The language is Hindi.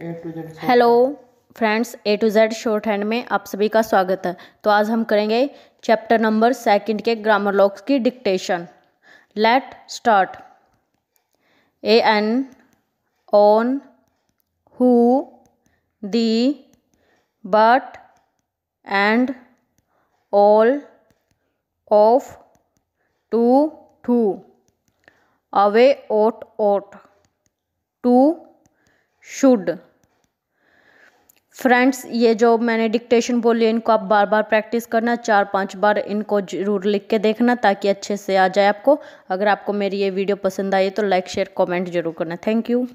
Hello friends A to Z shorthand में आप सभी का स्वागत है। तो आज हम करेंगे चैप्टर नंबर सेकंड के ग्रामर लॉक्स की dictation let start a an on who the but and all of two too away ought ought to should. Friends, ये जो मैंने डिक्टेशन बोली है इनको आप बार बार प्रैक्टिस करना चार पाँच बार इनको ज़रूर लिख के देखना ताकि अच्छे से आ जाए आपको। अगर आपको मेरी ये वीडियो पसंद आई तो लाइक, शेयर, कमेंट ज़रूर करना। Thank you.